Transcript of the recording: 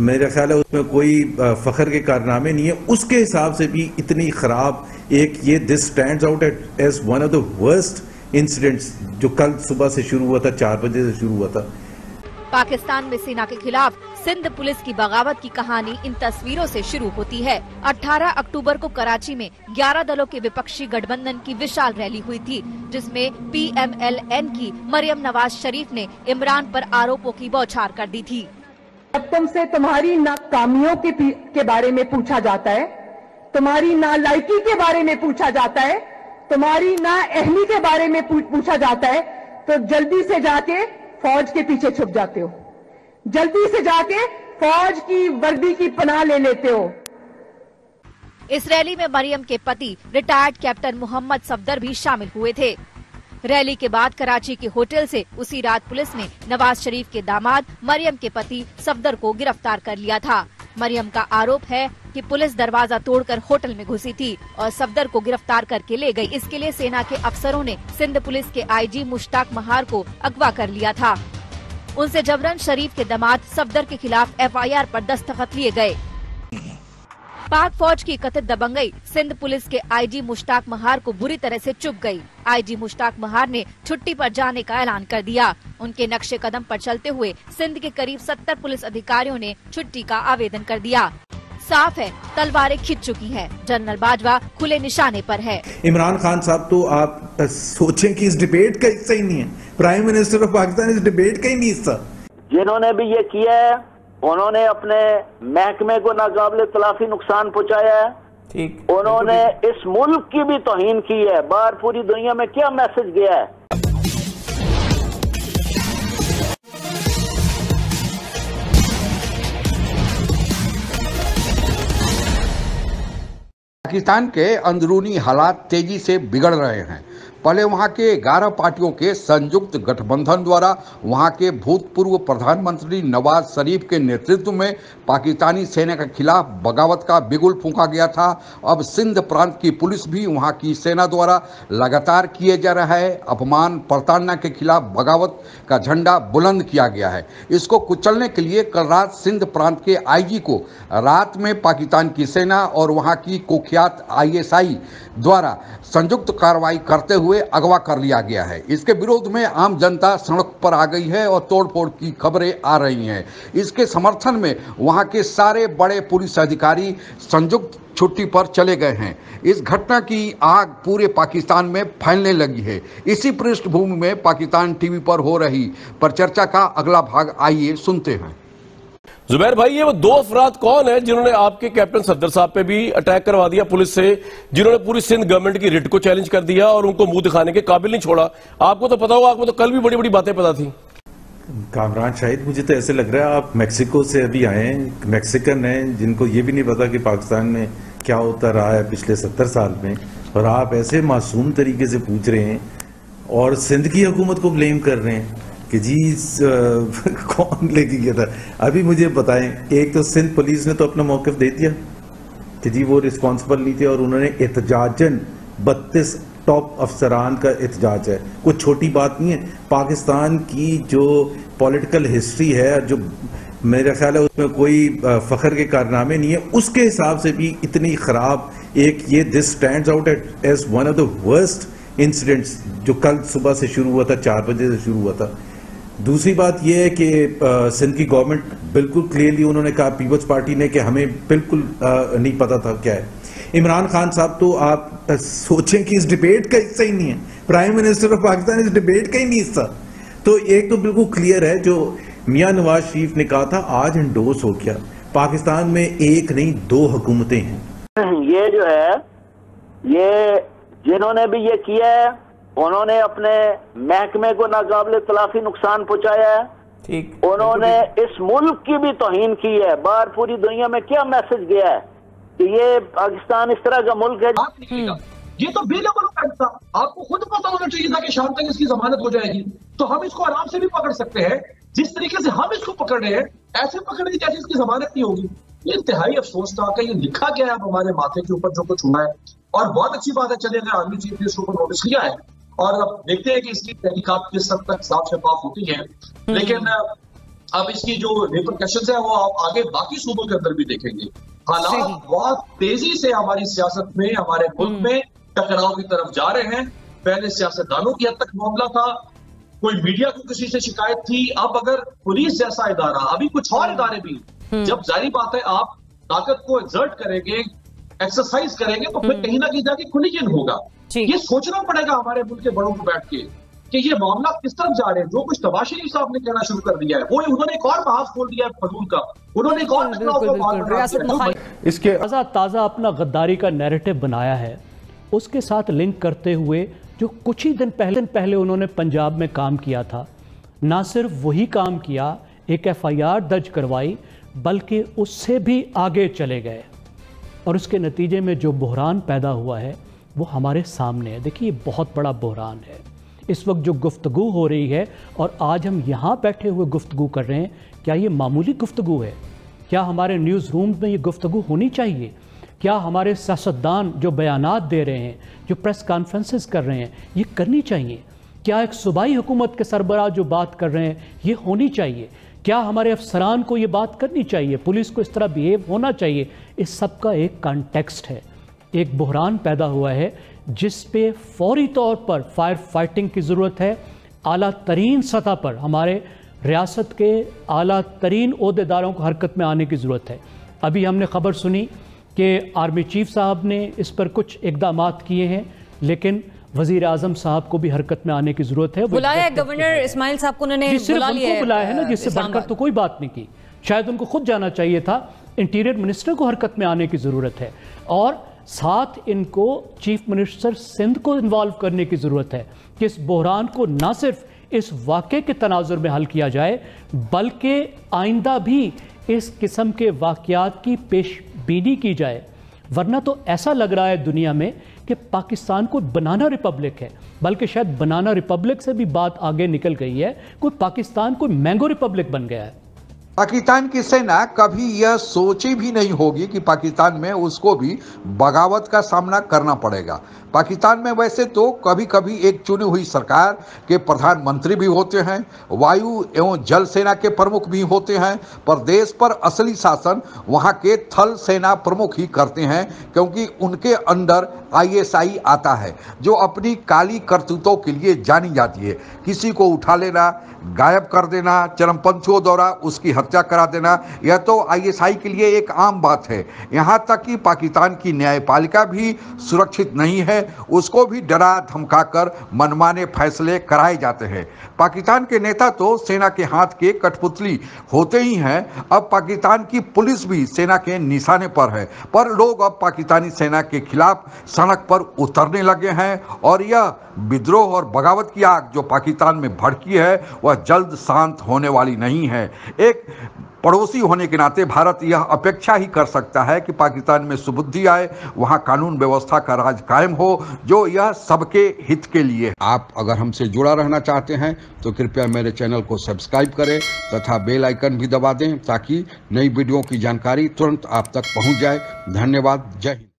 मेरा ख्याल है उसमें कोई फखर के कारनामे नहीं है। उसके हिसाब से भी इतनी खराब एक ये this stand out at as one of the worst incidents जो कल सुबह से शुरू हुआ था, चार बजे से शुरू हुआ था। पाकिस्तान में सेना के खिलाफ सिंध पुलिस की बगावत की कहानी इन तस्वीरों से शुरू होती है। 18 अक्टूबर को कराची में 11 दलों के विपक्षी गठबंधन की विशाल रैली हुई थी, जिसमें पीएमएलएन की मरियम नवाज़ शरीफ ने इमरान पर आरोपों की बौछार कर दी थी। जब तुमसे तुम्हारी नाकामियों के, के बारे में पूछा जाता है तुम्हारी नालायकी के बारे में पूछा जाता है तुम्हारी ना अहली के बारे में पूछा जाता है तो जल्दी से जाके फौज के पीछे छुप जाते हो। जल्दी से जाके फौज की वर्दी की पनाह ले लेते हो। इस रैली में मरियम के पति रिटायर्ड कैप्टन मोहम्मद सफदर भी शामिल हुए थे। रैली के बाद कराची के होटल से उसी रात पुलिस ने नवाज़ शरीफ के दामाद मरियम के पति सफदर को गिरफ़्तार कर लिया था। मरियम का आरोप है कि पुलिस दरवाज़ा तोड़कर होटल में घुसी थी और सफदर को गिरफ़्तार करके ले गई। इसके लिए सेना के अफसरों ने सिंध पुलिस के आईजी मुश्ताक महार को अगवा कर लिया था। उनसे जबरन शरीफ के दामाद सफदर के खिलाफ एफ़ एफआईआर पर दस्तखत लिए गए। पाक फौज की कथित दबंगई सिंध पुलिस के आईजी मुश्ताक महार को बुरी तरह से चुप गई। आईजी मुश्ताक महार ने छुट्टी पर जाने का ऐलान कर दिया। उनके नक्शे कदम पर चलते हुए सिंध के करीब 70 पुलिस अधिकारियों ने छुट्टी का आवेदन कर दिया। साफ़ है तलवारें खिंच चुकी हैं। जनरल बाजवा खुले निशाने पर है। इमरान खान साहब तो आप सोचें कि इस डिबेट का हिस्सा ही नहीं है। प्राइम मिनिस्टर ऑफ़ पाकिस्तान इस डिबेट का ही नहीं हिस्सा। जिन्होंने भी ये किया है उन्होंने अपने महकमे को नाकाबले तलाफी नुकसान पहुँचाया है। ठीक। उन्होंने इस मुल्क की भी तोहिन की है। बाहर पूरी दुनिया में क्या मैसेज गया है? पाकिस्तान के अंदरूनी हालात तेज़ी से बिगड़ रहे हैं। पहले वहाँ के 11 पार्टियों के संयुक्त गठबंधन द्वारा वहाँ के भूतपूर्व प्रधानमंत्री नवाज़ शरीफ के नेतृत्व में पाकिस्तानी सेना के खिलाफ बगावत का बिगुल फूका गया था। अब सिंध प्रांत की पुलिस भी वहाँ की सेना द्वारा लगातार किए जा रहा है। अपमान प्रताड़ना के खिलाफ बगावत का झंडा बुलंद किया गया है। इसको कुचलने के लिए कल रात सिंध प्रांत के आईजी को रात में पाकिस्तान की सेना और वहाँ की कुख्यात आईएसआई द्वारा संयुक्त कार्रवाई करते हुए अगवा कर लिया गया है। इसके विरोध में आम जनता सड़क पर आ गई है और तोड़फोड़ की खबरें आ रही हैं। इसके समर्थन में वहाँ के सारे बड़े पुलिस अधिकारी संयुक्त छुट्टी पर चले गए हैं। इस घटना की आग पूरे पाकिस्तान में फैलने लगी है। इसी पृष्ठभूमि में पाकिस्तान टीवी पर हो रही पर चर्चा का अगला भाग आइए सुनते हैं। जुबैर भाई, ये वो दो अफराद कौन है जिन्होंने आपके कैप्टन सफदर साहब पे भी अटैक करवा दिया पुलिस से, जिन्होंने पूरी सिंध गवर्नमेंट की रिट को चैलेंज कर दिया और उनको मुँह दिखाने के काबिल नहीं छोड़ा? आपको तो पता होगा, आपको तो कल भी बड़ी बड़ी बातें पता थी। कामरान शाहिद, मुझे तो ऐसे लग रहा है आप मैक्सिको से अभी आए हैं, मैक्सिकन हैं, जिनको ये भी नहीं पता कि पाकिस्तान में क्या होता रहा है पिछले सत्तर साल में। और आप ऐसे मासूम तरीके से पूछ रहे हैं और सिंध की हुकूमत को ब्लेम कर रहे हैं। कि जी कौन लेके गया था? अभी मुझे बताएँ, एक तो सिंध पुलिस ने तो अपना मौकफ दे दिया कि जी, वो रिस्पॉन्सिबल नहीं थे और उन्होंने एहतजाजन बत्तीस टॉप अफसरान का एहतजाज है। कुछ छोटी बात नहीं है, पाकिस्तान की जो पॉलिटिकल हिस्ट्री है, जो मेरा ख्याल है उसमें कोई फखर के कारनामे नहीं है, उसके हिसाब से भी इतनी खराब एक ये this stand out at as one of the worst incidents जो कल सुबह से शुरू हुआ था, चार बजे से शुरू हुआ था। दूसरी बात यह है कि सिंध की गवर्नमेंट बिल्कुल क्लियरली उन्होंने कहा पीपल्स पार्टी ने कि हमें बिल्कुल आ, नहीं पता था क्या है। इमरान खान साहब तो आप सोचें कि इस डिबेट का हिस्सा ही नहीं है। प्राइम मिनिस्टर ऑफ़ पाकिस्तान इस डिबेट का ही नहीं हिस्सा। तो एक तो बिल्कुल क्लियर है जो मियाँ नवाज़ शरीफ ने कहा था आज इंडोस हो गया। पाकिस्तान में एक नहीं दो हुकूमतें हैं। ये जो है ये जिन्होंने भी ये किया है उन्होंने अपने महकमे को नाकाबले तलाफी नुकसान पहुँचाया है। ठीक। उन्होंने इस मुल्क की भी तोहिन की है। बाहर पूरी दुनिया में क्या मैसेज गया है कि ये पाकिस्तान इस तरह का मुल्क है? हम्म। ये तो बेलेबल था। आपको खुद पता होना चाहिए था कि शाम तक इसकी जमानत हो जाएगी। तो हम इसको आराम से भी पकड़ सकते हैं। जिस तरीके से हम इसको पकड़ रहे हैं ऐसे पकड़ रहे जैसे इसकी जमानत नहीं होगी। ये इंतहाई अफसोस था कि ये लिखा गया है हमारे माथे के ऊपर जो कुछ हुआ है। और बहुत अच्छी बात है चले अगर आर्मी चीफ ने इसके ऊपर नोटिस किया है और अब देखते हैं कि इसकी तहकीकत किस हद तक साफ़ शफाफ होती है हम्म। लेकिन अब इसकी जो रिप्रिकॉशन है वो आप आगे बाकी सूबों के अंदर भी देखेंगे हालात बहुत तेज़ी से हमारी सियासत में हमारे मुल्क हम्म। में टकराव की तरफ़ जा रहे हैं पहले सियासतदानों की हद तक मामला था कोई मीडिया को किसी से शिकायत थी अब अगर पुलिस जैसा इदारा अभी कुछ और हम्म। इदारे भी जब जारी बात है आप ताकत को एक्सर्ट करेंगे एक्सरसाइज करेंगे तो फिर कहीं ना कहीं जाके कोलिजन होगा। ये सोचना पड़ेगा हमारे मुल्क के बड़ों को बैठ के कि ये मामला किस तरफ़ जा रहे हैं। जो कुछ नवाज़ शरीफ साहब ने कहना शुरू कर दिया है वो उन्होंने एक और महाज खोल दिया है फजूल का। उन्होंने एक और इसके ताज़ा ताज़ा अपना गद्दारी का नैरेटिव बनाया है। उसके साथ लिंक करते हुए जो कुछ ही दिन पहले दिन पहले उन्होंने पंजाब में काम किया था ना सिर्फ़ वही काम किया एक एफआईआर दर्ज करवाई बल्कि उससे भी आगे चले गए। और उसके नतीजे में जो बहरान पैदा हुआ है वो हमारे सामने है। देखिए, ये बहुत बड़ा बहरान है। इस वक्त जो गुफ्तगु हो रही है और आज हम यहाँ बैठे हुए गुफ्तगु कर रहे हैं, क्या ये मामूली गुफ्तगु है? क्या हमारे न्यूज़ रूम में ये गुफ्तगु होनी चाहिए? क्या हमारे सियासतदान जो बयानात दे रहे हैं, जो प्रेस कॉन्फ्रेंसेस कर रहे हैं, ये करनी चाहिए? क्या एक सूबाई हुकूमत के सरबराह जो बात कर रहे हैं, ये होनी चाहिए? क्या हमारे अफसरान को ये बात करनी चाहिए? पुलिस को इस तरह बिहेव होना चाहिए? इस सब का एक कॉन्टेक्स्ट है। एक बहरान पैदा हुआ है जिस पे फौरी तौर पर फायर फाइटिंग की ज़रूरत है। आला तरीन सतह पर हमारे रियासत के आला तरीन अहदेदारों को हरकत में आने की ज़रूरत है। अभी हमने खबर सुनी कि आर्मी चीफ साहब ने इस पर कुछ इकदाम किए हैं लेकिन वज़ीर आज़म साहब को भी हरकत में आने की ज़रूरत है। बुलाया गवर्नर इस्माइल साहब को उन्होंने सिर्फ़ बुला उनको बुलाया है ना जिससे बढ़कर तो कोई बात नहीं की। शायद उनको खुद जाना चाहिए था। इंटीरियर मिनिस्टर को हरकत में आने की ज़रूरत है। और साथ इनको चीफ मिनिस्टर सिंध को इन्वॉल्व करने की ज़रूरत है। कि इस बहरान को ना सिर्फ़ इस वाक़े के तनाजुर में हल किया जाए, बल्कि आइंदा भी इस किस्म के वाक़यात की पेश पेशबीनी की जाए। वरना तो ऐसा लग रहा है दुनिया में कि पाकिस्तान कोई बनाना रिपब्लिक है, बल्कि शायद बनाना रिपब्लिक से भी बात आगे निकल गई है। कोई पाकिस्तान कोई मैंगो रिपब्लिक बन गया है। पाकिस्तान की सेना कभी यह सोची भी नहीं होगी कि पाकिस्तान में उसको भी बगावत का सामना करना पड़ेगा। पाकिस्तान में वैसे तो कभी कभी एक चुनी हुई सरकार के प्रधानमंत्री भी होते हैं, वायु एवं जल सेना के प्रमुख भी होते हैं, पर देश पर असली शासन वहाँ के थल सेना प्रमुख ही करते हैं, क्योंकि उनके अंडर आईएसआई आता है, जो अपनी काली करतूतों के लिए जानी जाती है। किसी को उठा लेना, गायब कर देना, चरमपंथियों द्वारा उसकी हत्या करा देना, यह तो आईएसआई के लिए एक आम बात है। यहाँ तक कि पाकिस्तान की न्यायपालिका भी सुरक्षित नहीं है, उसको भी डरा धमकाकर मनमाने फैसले कराए जाते हैं। पाकिस्तान के नेता तो सेना के हाथ के कठपुतली होते ही हैं, अब पाकिस्तान की पुलिस भी सेना के निशाने पर है। पर लोग अब पाकिस्तानी सेना के खिलाफ सड़क पर उतरने लगे हैं, और यह विद्रोह और बगावत की आग जो पाकिस्तान में भड़की है, वह जल्द शांत होने वाली नहीं है। एक पड़ोसी होने के नाते भारत यह अपेक्षा ही कर सकता है कि पाकिस्तान में सुबुद्धि आए, वहाँ कानून व्यवस्था का राज कायम हो, जो यह सबके हित के लिए आप अगर हमसे जुड़ा रहना चाहते हैं तो कृपया मेरे चैनल को सब्सक्राइब करें तथा बेल आइकन भी दबा दें, ताकि नई वीडियो की जानकारी तुरंत आप तक पहुँच जाए। धन्यवाद। जय हिंद।